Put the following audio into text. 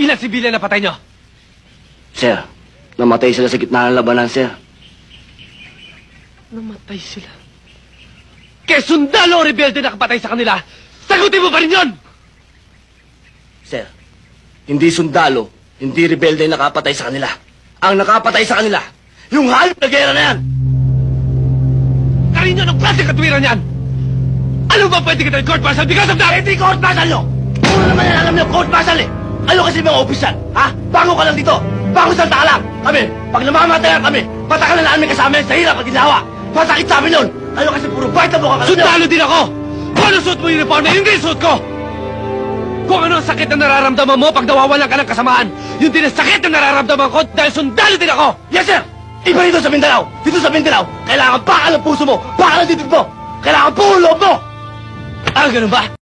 Ilan sibilyan na patay nyo? Sir, namatay sila sa gitna ng labanan, sir. Namatay sila. Kaya sundalo o rebelde na kapatay sa kanila, sagutin mo pa rin yun! Sir, hindi sundalo, hindi rebelde ang nakapatay sa kanila. Ang nakapatay sa kanila, yung halip na gera na yan! Kanino ng klase katwiran yan? Ano ba pwede kita court martial because of that? Hindi court martial nyo! Puro naman yan alam nyo, court martial eh! Ano kasi mga opisyal, ha? Bago ka lang dito! Bago sa lang! Kami, pag namamatayan kami, patakan na namin kasama sa hirap at ginawa! Masakit sa amin yun! Ano kasi puro bite na mukha ka! Sundalo din ako! Kung ano suot mo yung uniform na, yun din suot ko! Kung ano ang sakit na nararamdaman mo pag nawawalan ka ng kasamaan, yun din ang sakit na nararamdaman ko dahil sundalo din ako! Yes, sir! Iba dito sa Mindanao! Dito sa Mindanao, kailangan bakal ang puso mo! Bakal ang dibdib mo! Kailangan buo loob mo! Ah, ganun ba?